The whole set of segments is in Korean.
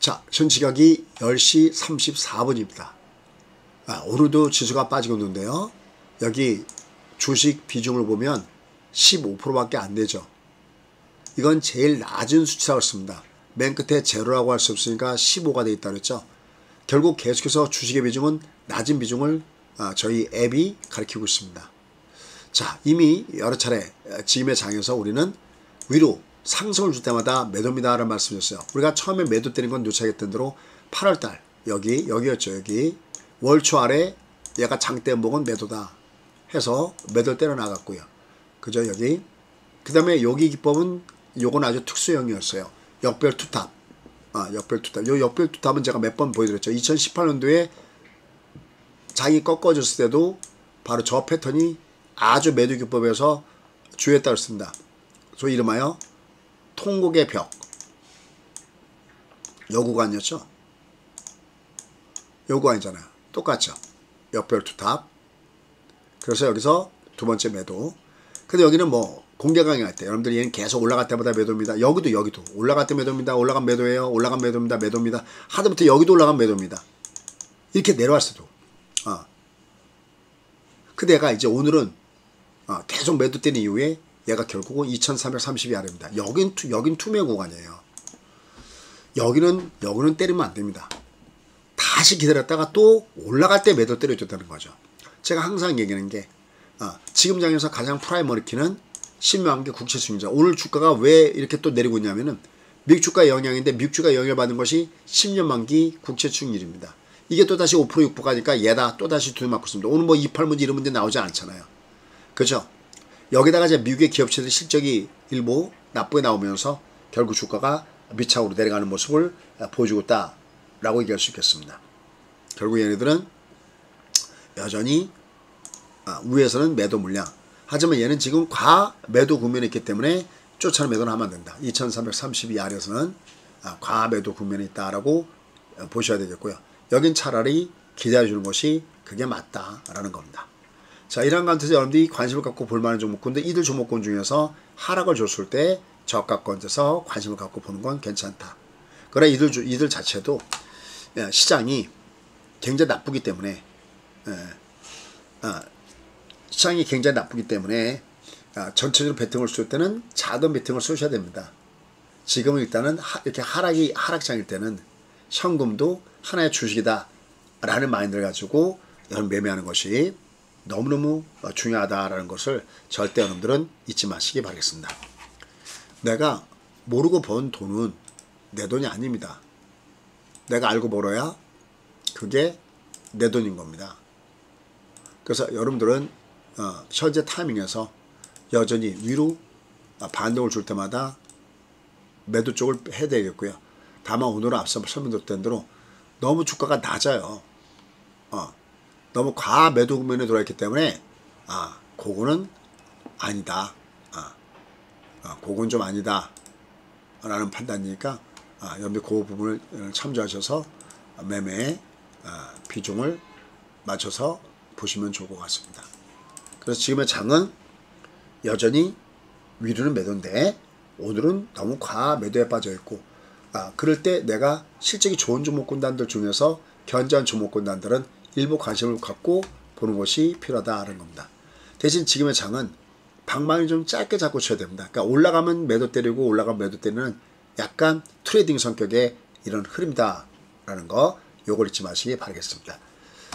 자, 현 시각이 10시 34분입니다. 아, 오늘도 지수가 빠지고 있는데요. 여기 주식 비중을 보면 15%밖에 안 되죠. 이건 제일 낮은 수치라고 했습니다. 맨 끝에 제로라고 할 수 없으니까 15가 돼 있다 그랬죠. 결국 계속해서 주식의 비중은 낮은 비중을 아, 저희 앱이 가리키고 있습니다. 자, 이미 여러 차례 지금의 장에서 우리는 위로 상승을 줄 때마다 매도입니다라는 말씀이었어요. 우리가 처음에 매도 때린 건 놓쳐야겠던 대로 8월달 여기 여기였죠. 여기 월초 아래 얘가 장대목은 매도다 해서 매도를 때려 나갔고요. 그죠 여기 그 다음에 여기 기법은 요건 아주 특수형이었어요. 역별 투탑 아 역별 투탑 요 역별 투탑은 제가 몇 번 보여드렸죠. 2018년도에 장이 꺾어졌을 때도 바로 저 패턴이 아주 매도 기법에서 주했다고 했습니다. 소위 이름하여 통곡의 벽. 요 구간이었죠. 요 구간이잖아요. 똑같죠. 역별 투탑. 그래서 여기서 두 번째 매도. 근데 여기는 뭐 공개 강의할 때 여러분들이 얘는 계속 올라갈 때마다 매도입니다. 여기도 여기도 올라갈 때 매도입니다. 올라간 매도예요. 올라간 매도입니다. 매도입니다. 하다부터 여기도 올라간 매도입니다. 이렇게 내려왔어도. 어. 그 내가 이제 오늘은 어, 계속 매도 때린 이후에 얘가 결국은 2332 아래입니다. 여긴, 투, 여긴 투매 구간이에요. 여기는, 여기는 때리면 안 됩니다. 다시 기다렸다가 또 올라갈 때 매도 때려줬다는 거죠. 제가 항상 얘기하는 게, 어, 지금 장에서 가장 primary key는 10년 만기 국채수입니다. 오늘 주가가 왜 이렇게 또 내리고 있냐면은 미국 주가 영향인데 미국 주가 영향받는 것이 10년 만기 국채충일입니다. 이게 또다시 5% 6% 가니까 얘다 또다시 두맞고 있습니다. 오늘 뭐 28문제 이런 문제 나오지 않잖아요. 그죠? 여기다가 이제 미국의 기업체들 실적이 일부 나쁘게 나오면서 결국 주가가 미착으로 내려가는 모습을 보여주고 있다라고 얘기할 수 있겠습니다. 결국 얘네들은 여전히 아, 위에서는 매도 물량 하지만 얘는 지금 과 매도 국면에 있기 때문에 쫓아는 매도는 하면 안 된다. 2332 아래에서는 아, 과 매도 국면에 있다라고 보셔야 되겠고요. 여긴 차라리 기다려주는 것이 그게 맞다라는 겁니다. 자, 이런 관점에서 여러분들이 관심을 갖고 볼 만한 종목군데 이들 종목군 중에서 하락을 줬을 때 저가권에서 관심을 갖고 보는 건 괜찮다. 그래 이들 이들 자체도 예, 시장이 굉장히 나쁘기 때문에 예, 아, 시장이 굉장히 나쁘기 때문에 아, 전체적으로 베팅을 쏠 때는 작은 베팅을 쏘셔야 됩니다. 지금은 일단은 하, 이렇게 하락이 하락장일 때는 현금도 하나의 주식이다 라는 마인드를 가지고 여러분 매매하는 것이 너무너무 중요하다라는 것을 절대 여러분들은 잊지 마시기 바라겠습니다. 내가 모르고 번 돈은 내 돈이 아닙니다. 내가 알고 벌어야 그게 내 돈인 겁니다. 그래서 여러분들은 어, 현재 타이밍에서 여전히 위로 반동을 줄 때마다 매도 쪽을 해야 되겠고요. 다만 오늘은 앞서 설명드렸던 대로 너무 주가가 낮아요. 어, 너무 과 매도 국면에 들어있기 때문에 아 그거는 아니다. 아, 아 그건 좀 아니다. 라는 판단이니까 아, 여러분들 그 부분을 참조하셔서 매매 아, 비중을 맞춰서 보시면 좋을 것 같습니다. 그래서 지금의 장은 여전히 위로는 매도인데 오늘은 너무 과 매도에 빠져 있고 아, 그럴 때 내가 실적이 좋은 종목군단들 중에서 견제한 종목군단들은 일부 관심을 갖고 보는 것이 필요하다는 겁니다. 대신 지금의 장은 방망이 좀 짧게 잡고 쳐야 됩니다. 그러니까 올라가면 매도 때리고 올라가면 매도 때리는 약간 trading 성격의 이런 흐름이다라는 거 요걸 잊지 마시기 바라겠습니다.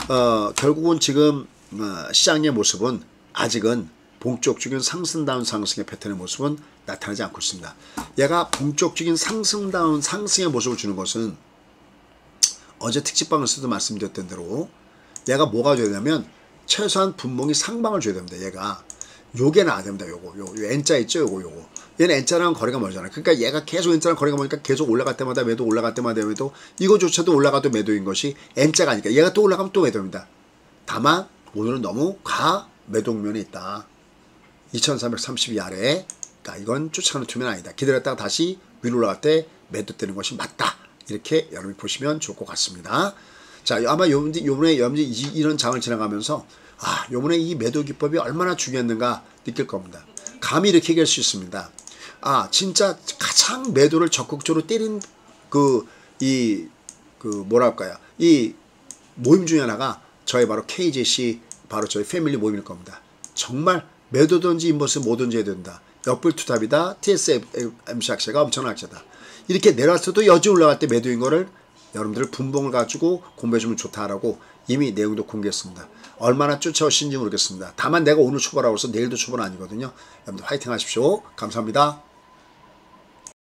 어, 결국은 지금 어, 시장의 모습은 아직은 본격적인 상승다운 상승의 패턴의 모습은 나타나지 않고 있습니다. 얘가 본격적인 상승다운 상승의 모습을 주는 것은 어제 특집방에서도 말씀드렸던 대로 얘가 뭐가 줘야 되냐면 최소한 분봉이 상방을 줘야 됩니다. 얘가 요게 나야 됩니다. 요거 요, 요 N자 있죠? 요거 요거 얘는 N자랑 거리가 멀잖아요. 그러니까 얘가 계속 N자랑 거리가 멀니까 계속 올라갈 때마다 매도 올라갈 때마다 매도 이거조차도 올라가도 매도인 것이 N자가 아니까 얘가 또 올라가면 또 매도입니다. 다만 오늘은 너무 가 매도면에 있다. 2332 아래에 그러니까 이건 쫓아가는 투면 아니다. 기다렸다가 다시 위로 올라갈 때 매도 되는 것이 맞다. 이렇게 여러분이 보시면 좋을 것 같습니다. 자, 아마 요번에, 요번에 이런 장을 지나가면서 아, 요번에 이 매도 기법이 얼마나 중요했는가 느낄 겁니다. 감히 이렇게 얘기할 수 있습니다. 아, 진짜 가장 매도를 적극적으로 때린 그 이 그 뭐랄까요 이 모임 중에 하나가 저희 바로 KJC 바로 저희 패밀리 모임일 겁니다. 정말 매도든지 인버스 뭐든지 해야 된다. 역불투탑이다. TSMC 악세가 엄청난 악세다. 이렇게 내려왔어도 여지 올라갈 때 매도인 거를 여러분들 분봉을 가지고 공부해주면 좋다라고 이미 내용도 공개했습니다. 얼마나 쫓아오신지 모르겠습니다. 다만 내가 오늘 초보라고 해서 내일도 초보는 아니거든요. 여러분들 화이팅 하십시오. 감사합니다.